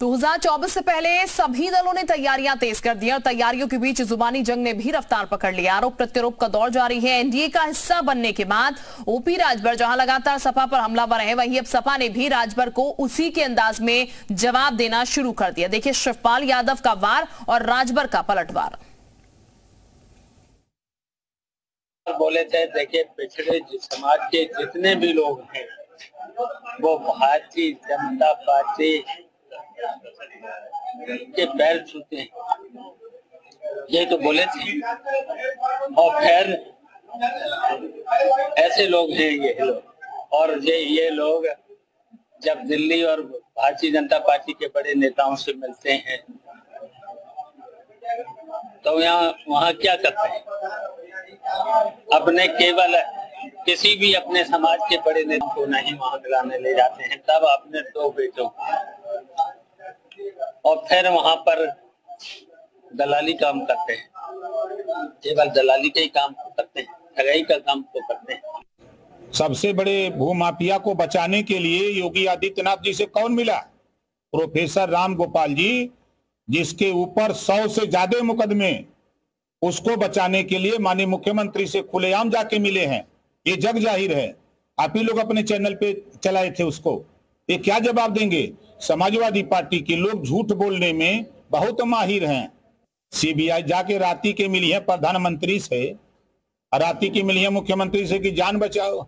2024 से पहले सभी दलों ने तैयारियाँ तेज कर दी और तैयारियों के बीच जुबानी जंग ने भी रफ्तार पकड़ लिया। आरोप प्रत्यारोप का दौर जारी है। एनडीए का हिस्सा बनने के बाद ओपी राजभर, जहाँ लगातार सपा पर हमलावर है, वहीं अब सपा ने भी राजभर को उसी के अंदाज में जवाब देना शुरू कर दिया। देखिए, शिवपाल यादव का वार और राजभर का पलटवार। बोले थे, देखिए, पिछड़े समाज के जितने भी लोग हैं, वो भारतीय जनता पार्टी के पैर छूते हैं। ये तो बोले थे। और फिर ऐसे लोग हैं ये लोग। और ये ये लोग जब दिल्ली और भारतीय जनता पार्टी के बड़े नेताओं से मिलते हैं तो यहाँ, वहाँ क्या करते हैं? अपने केवल किसी भी अपने समाज के बड़े नेता को नहीं वहाँ मिलाने ले जाते हैं। तब अपने दो बेटों और फिर वहाँ पर दलाली काम करते हैं। केवल दलाली का ही काम करते हैं, ठगाई का काम तो करते हैं। सबसे बड़े भूमाफिया को बचाने के लिए योगी आदित्यनाथ जी से कौन मिला? प्रोफेसर राम गोपाल जी, जिसके ऊपर सौ से ज़्यादा मुकदमे, उसको बचाने के लिए माननीय मुख्यमंत्री से खुलेआम जाके मिले हैं। ये जग ज़ाहिर है। आप ही लोग अपने चैनल पे चलाए थे उसको। ये क्या जवाब देंगे? समाजवादी पार्टी के लोग झूठ बोलने में बहुत माहिर हैं। सीबीआई जाके राती के मिली है प्रधानमंत्री से। राती की मिली है मुख्यमंत्री से कि जान बचाओ।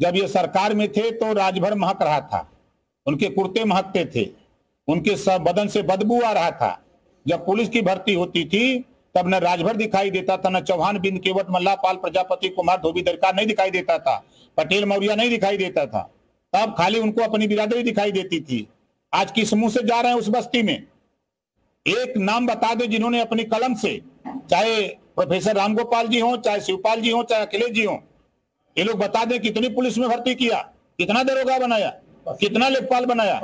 जब ये सरकार में थे तो राजभर महक रहा था। उनके कुर्ते महकते थे। उनके सब बदन से बदबू आ रहा था। जब पुलिस की भर्ती होती थी, तब न राजभर दिखाई देता था, न चौहान बिंद केवट मल्लापाल प्रजापति कुमार धोबी दरकार नहीं दिखाई देता था। पटेल मौर्य नहीं दिखाई देता था। तब खाली उनको अपनी बिरादरी दिखाई देती थी। आज किस मुँह से जा रहे हैं उस बस्ती में? एक नाम बता दे जिन्होंने अपनी कलम से, चाहे प्रोफेसर रामगोपाल जी हो, चाहे शिवपाल जी हो, चाहे अखिलेश जी हो, ये लोग बता दें कितनी पुलिस में भर्ती किया, कितना दरोगा बनाया, कितना लेखपाल बनाया।